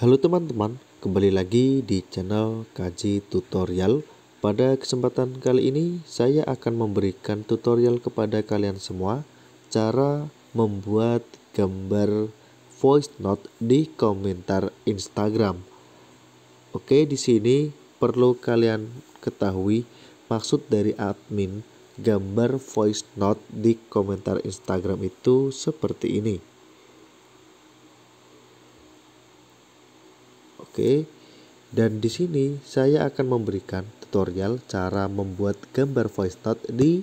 Halo teman-teman, kembali lagi di channel Kaji Tutorial. Pada kesempatan kali ini, saya akan memberikan tutorial kepada kalian semua cara membuat gambar voice note di komentar Instagram. Oke, di sini perlu kalian ketahui maksud dari admin gambar voice note di komentar Instagram itu seperti ini. Oke. Dan di sini saya akan memberikan tutorial cara membuat gambar voice note di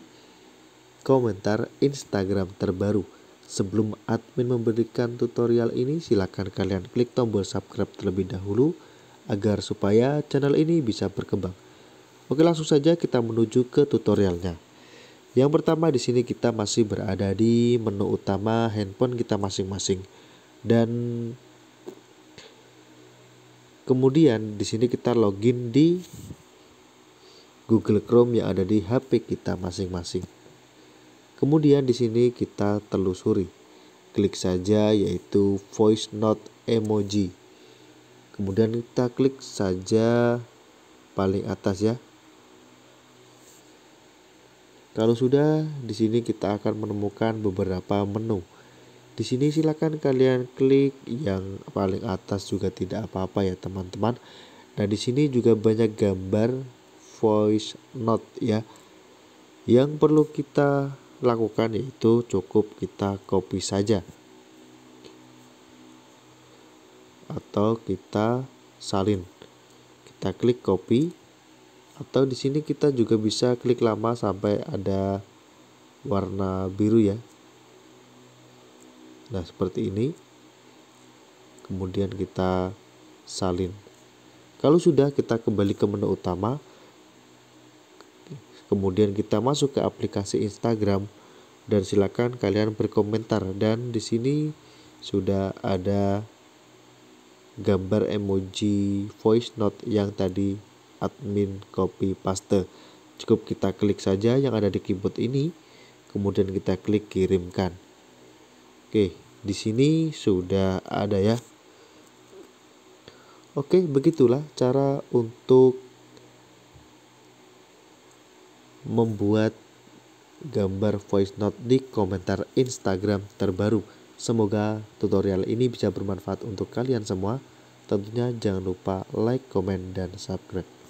komentar Instagram terbaru. Sebelum admin memberikan tutorial ini, silakan kalian klik tombol subscribe terlebih dahulu agar supaya channel ini bisa berkembang. Oke, langsung saja kita menuju ke tutorialnya. Yang pertama di sini kita masih berada di menu utama handphone kita masing-masing. Dan Kemudian di sini kita login di Google Chrome yang ada di HP kita masing-masing. Kemudian di sini kita telusuri. Klik saja yaitu voice note emoji. Kemudian kita klik saja paling atas ya. Kalau sudah, di sini kita akan menemukan beberapa menu. Di sini silakan kalian klik yang paling atas juga tidak apa-apa ya teman-teman. Nah, di sini juga banyak gambar voice note ya. Yang perlu kita lakukan yaitu cukup kita copy saja. Atau kita salin. Kita klik copy atau di sini kita juga bisa klik lama sampai ada warna biru ya Nah, seperti ini. Kemudian kita salin. Kalau sudah kita kembali ke menu utama. Kemudian kita masuk ke aplikasi Instagram dan silakan kalian berkomentar dan di sini sudah ada gambar emoji voice note yang tadi admin copy paste. Cukup kita klik saja yang ada di keyboard ini, kemudian kita klik kirimkan. Oke, di sini sudah ada ya. Oke, begitulah cara untuk membuat gambar voice note di komentar Instagram terbaru. Semoga tutorial ini bisa bermanfaat untuk kalian semua. Tentunya jangan lupa like, komen, dan subscribe.